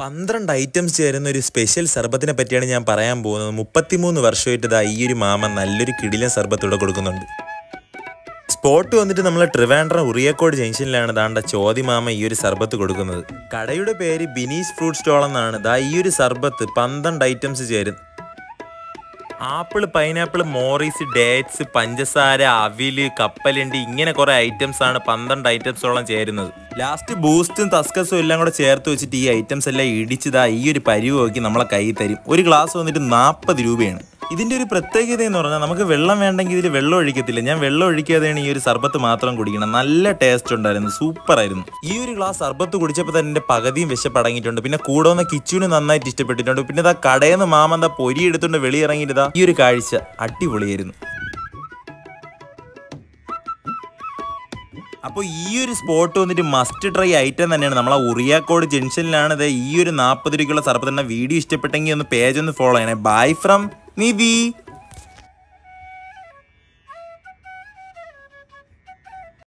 പന്ത്രണ്ട് ഐറ്റംസ് ചേരുന്ന ഒരു സ്പെഷ്യൽ സർബത്തിനെ പറ്റിയാണ് ഞാൻ പറയാൻ പോകുന്നത്. മുപ്പത്തിമൂന്ന് വർഷമായിട്ട് ഇതാ ഈ ഒരു മാമ നല്ലൊരു കിടിലൻ സർബത്ത് ഇവിടെ കൊടുക്കുന്നുണ്ട്. സ്പോട്ട് വന്നിട്ട് നമ്മൾ ട്രിവാൻഡ്രം ഉറിയക്കോട് ജംഗ്ഷനിലാണ് ദാണ്ട ചോതി മാമ ഈ ഒരു സർബത്ത് കൊടുക്കുന്നത്. കടയുടെ പേര് ബിനീസ് ഫ്രൂട്ട് സ്റ്റോൾ എന്നാണ്. ദാ ഈ ഒരു സർബത്ത് പന്ത്രണ്ട് ഐറ്റംസ് ചേരും. ആപ്പിൾ പൈനാപ്പിൾ മോറീസ് ഡേറ്റ്സ് പഞ്ചസാര അവിൽ കപ്പലണ്ടി ഇങ്ങനെ കുറെ ഐറ്റംസ് ആണ് പന്ത്രണ്ട് ഐറ്റംസോളം ചേരുന്നത്. ലാസ്റ്റ് ബൂസ്റ്റും തസ്കസും എല്ലാം കൂടെ ചേർത്ത് വെച്ചിട്ട് ഈ ഐറ്റംസ് എല്ലാം ഇടിച്ചതാ ഈ ഒരു പരിവ് നോക്കി നമ്മളെ കയ്യിൽ തരും. ഒരു ഗ്ലാസ് വന്നിട്ട് നാൽപ്പത് രൂപയാണ്. ഇതിന്റെ ഒരു പ്രത്യേകത എന്ന് പറഞ്ഞാൽ നമുക്ക് വെള്ളം വേണ്ടെങ്കിൽ ഇതിൽ വെള്ളം ഒഴിക്കത്തില്ല. ഞാൻ വെള്ളം ഒഴിക്കാതെയാണ് ഈ ഒരു സർബത്ത് മാത്രം കുടിക്കണം നല്ല ടേസ്റ്റ് ഉണ്ടായിരുന്നു. സൂപ്പറായിരുന്നു. ഈ ഒരു ഗ്ലാസ് സർബത്ത് കുടിച്ചപ്പോൾ തന്നെ എന്റെ പകുതിയും വിശപ്പടങ്ങിയിട്ടുണ്ട്. പിന്നെ കൂടെ വന്ന കിച്ചുവിന് നന്നായിട്ട് ഇഷ്ടപ്പെട്ടിട്ടുണ്ട്. പിന്നെ ഇതാ കടയിൽ നിന്ന് മാമന്താ പൊരി എടുത്തുകൊണ്ട് വെളിയിറങ്ങിയിട്ടാ ഈ ഒരു കാഴ്ച അടിപൊളിയായിരുന്നു. അപ്പോൾ ഈ ഒരു സ്പോട്ട് വന്നിട്ട് മസ്റ്റ് ട്രൈ ഐറ്റം തന്നെയാണ്. നമ്മളെ ഉറിയാക്കോട് ജംഗ്ഷനിലാണ് ഈ ഒരു നാൽപ്പത് രൂപയ്ക്കുള്ള സർബത്ത്. വീഡിയോ ഇഷ്ടപ്പെട്ടെങ്കിൽ ഒന്ന് പേജ് ഒന്ന് ഫോളോ ചെയ്യണേ. Bye from Maybe.